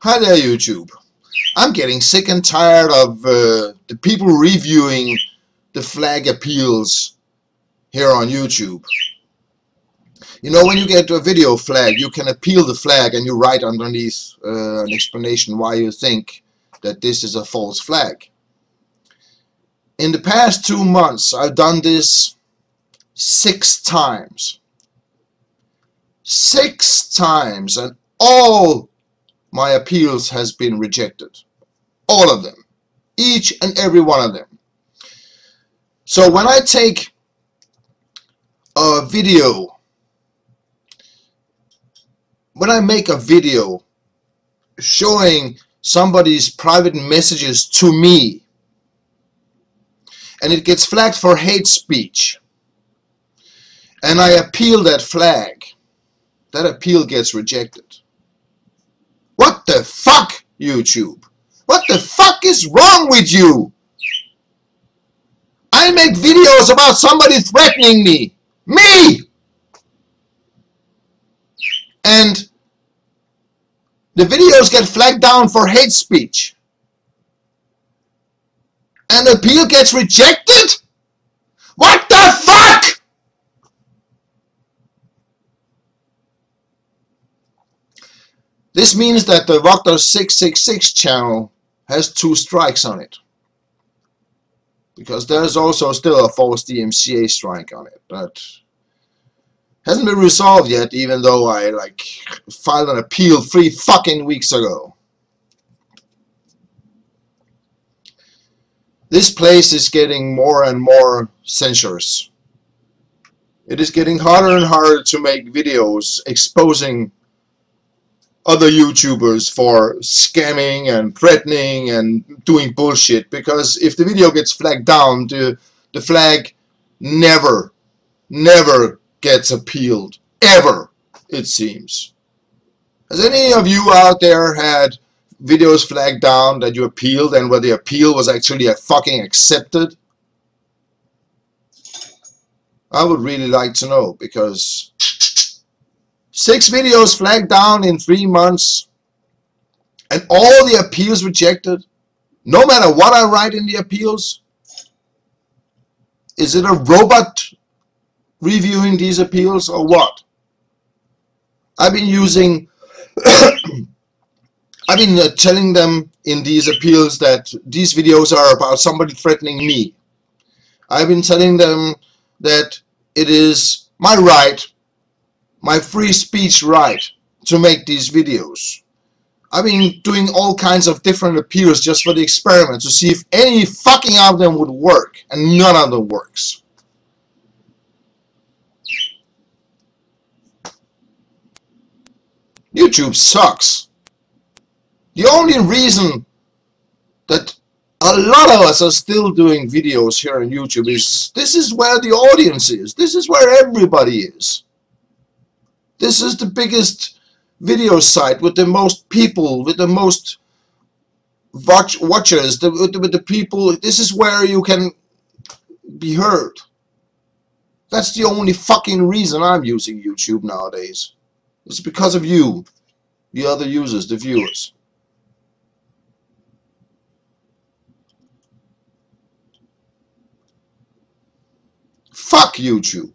Hi there YouTube. I'm getting sick and tired of uh, the people reviewing the flag appeals here on YouTube. You know when you get to a video flag you can appeal the flag and you write underneath uh, an explanation why you think that this is a false flag. In the past two months I've done this six times. Six times and all my appeals has been rejected. All of them. Each and every one of them. So when I take a video, when I make a video showing somebody's private messages to me and it gets flagged for hate speech and I appeal that flag, that appeal gets rejected. The fuck, YouTube? What the fuck is wrong with you? I make videos about somebody threatening me. Me! And the videos get flagged down for hate speech. And the appeal gets rejected? What the fuck? This means that the Vokter 666 channel has two strikes on it. Because there's also still a false DMCA strike on it. But hasn't been resolved yet, even though I like filed an appeal three fucking weeks ago. This place is getting more and more censors. It is getting harder and harder to make videos exposing other YouTubers for scamming and threatening and doing bullshit because if the video gets flagged down the, the flag never never gets appealed. Ever it seems. Has any of you out there had videos flagged down that you appealed and where the appeal was actually a fucking accepted? I would really like to know because Six videos flagged down in three months. And all the appeals rejected. No matter what I write in the appeals. Is it a robot reviewing these appeals or what? I've been using I've been uh, telling them in these appeals that these videos are about somebody threatening me. I've been telling them that it is my right my free speech right to make these videos. I've been doing all kinds of different appeals just for the experiment to see if any fucking of them would work and none of them works. YouTube sucks. The only reason that a lot of us are still doing videos here on YouTube is this is where the audience is. This is where everybody is. This is the biggest video site with the most people, with the most watch watchers, the, with, the, with the people. This is where you can be heard. That's the only fucking reason I'm using YouTube nowadays. It's because of you, the other users, the viewers. Fuck YouTube.